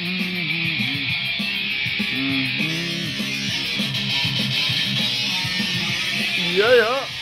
うんうんういやや。